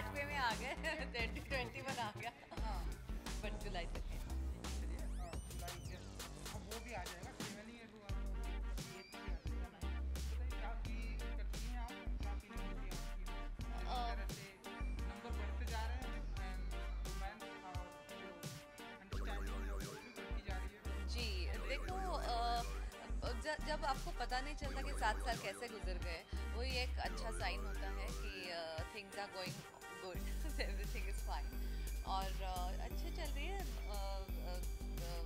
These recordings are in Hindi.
आठ पे में आ गए ट्वेंटी ट्वेंटी वन आ गया। बट जुलाई तक वो भी आ जाएगा जब आपको पता नहीं चलता कि सात साल कैसे गुजर गए वो वही एक अच्छा साइन होता है कि things are going good everything is fine और uh, अच्छे चल रही है।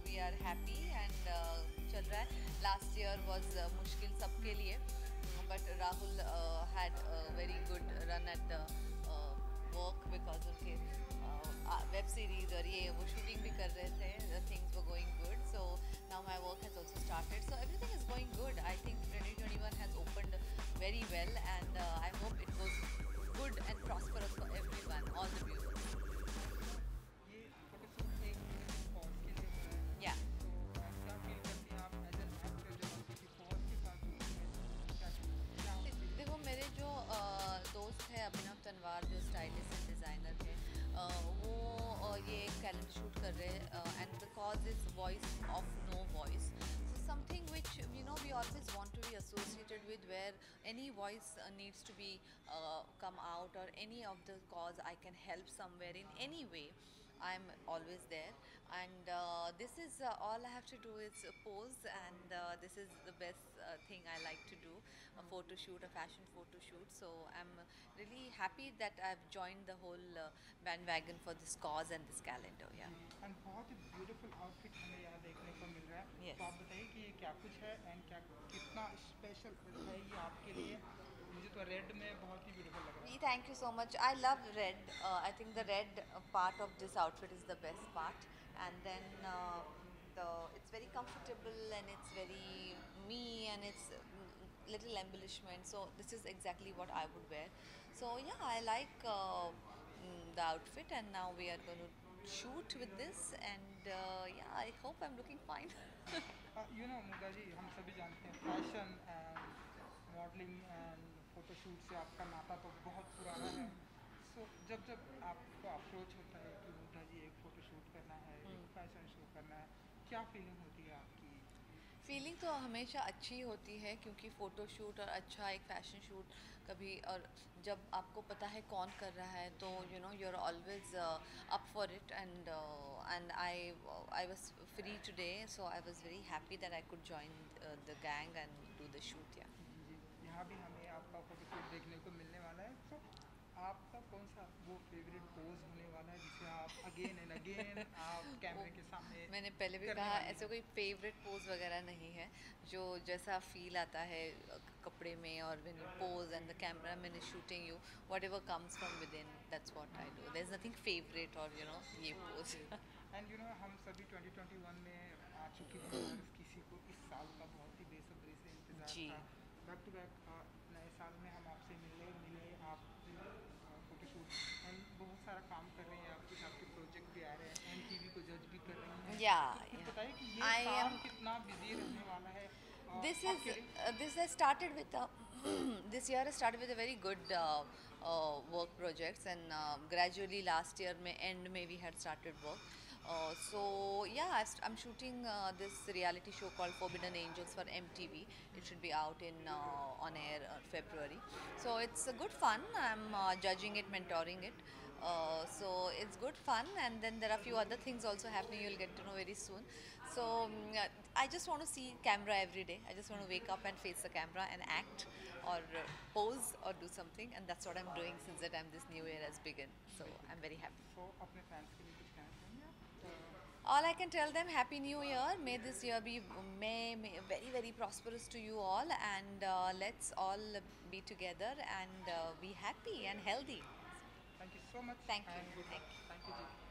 वी आर हैप्पी एंड चल रहा है। लास्ट ईयर वॉज़ मुश्किल सबके लिए। But Rahul had very good run at work because उनके वेब सीरीज़ और ये वो शूटिंग भी कर रहे थे। थिंग्स वो going good so my work has also started so everything is going good I think twenty twenty one has opened very well and I Sardar जो स्टाइलिस्ट एंड डिज़ाइनर थे वो ये कैलेंडर शूट कर रहे हैं and because is voice of no voice so something which we know we always want to be associated with where any voice needs to be come out और any of the cause I can help somewhere in any way i'm always there and uh, this is uh, all i have to do is uh, pose and uh, this is the best uh, thing i like to do a photo shoot a fashion photo shoot so i'm really happy that i've joined the whole uh, bandwagon for this cause and this calendar yeah and बहुत ही ब्यूटीफुल आउटफिट हमें यहाँ देखने को मिल रहा है Yes. तो आप बताइए कि ये क्या कुछ है एंड क्या कितना स्पेशल है ये आपके लिए मुझे तो रेड में बहुत ही ब्यूटीफुल लग रहा है Thank you so much. I love red. Uh, I think the red uh, part of this outfit is the best part, and then uh, the it's very comfortable and it's very me and it's mm, little embellishment. So this is exactly what I would wear. So yeah, I like uh, mm, the outfit, and now we are going to shoot with this, and uh, yeah, I hope I'm looking fine. You know मुद्दा जी हम सभी जानते हैं fashion and modelling and photoshoot से आपका नाता तो बहुत पुराना है। सो जब जब आपको अप्रोच होता है कि मुद्दा जी एक फ़ोटोशूट करना है एक फ़ैशन शो करना है क्या फीलिंग होती है आपकी? फीलिंग तो हमेशा अच्छी होती है क्योंकि फ़ोटो शूट और अच्छा एक फ़ैशन शूट कभी और जब आपको पता है कौन कर रहा है तो you know you are always up for it and and I I was free today so I was very happy that I could join the gang and do the shoot या यहाँ भी हमें आपका फोटोशूट देखने को मिलने वाला है। तो आपका कौन सा वो फेवरेट पोज होने वाला है जिसे आप अगेन एंड अगेन आप कैमरे के सामने मैंने पहले भी कहा ऐसे कोई फेवरेट पोज वगैरह नहीं है जो जैसा फील आता है कपड़े में और when you pose and the camera man is shooting you whatever comes from within that's what I do there is nothing favourite और यू नो ये पोज एंड यू नो हम सभी 2021 में आ चुके हैं किसी को इस साल का बहुत ही बेसब्री से इंतज़ार था। बैक टू बैक नए साल में हम आपसे मिले मिले आप फोटोशूट एंड बहुत सारा काम कर रहे हैं आप कुछ आपके प्रोजेक्ट भी आ रहे हैं एन टीवी को जज भी कर रहे हैं तो yeah. बताइए कि ये साल कितना बिज़ी रहने वाला है this is uh, this has started with a this year has started with a very good uh, uh, work projects and uh, gradually last year may end may we had started work uh, so yeah I st- i'm shooting uh, this reality show called forbidden angels for mtv it should be out in uh, on air uh, february so it's a good fun i'm uh, judging it mentoring it uh, so it's good fun and then there are a few other things also happening you'll get to know very soon so um, i just want to see camera every day i just want to wake up and face the camera and act or uh, pose or do something and that's what i'm doing since the time this new year has begun so i'm very happy So, अपने फैंस के लिए कुछ all I can tell them Happy New Year. May this year be may, may very very prosperous to you all, and uh, let's all be together and uh, be happy and healthy. Thank you so much. Thank you. Thank you. Thank you.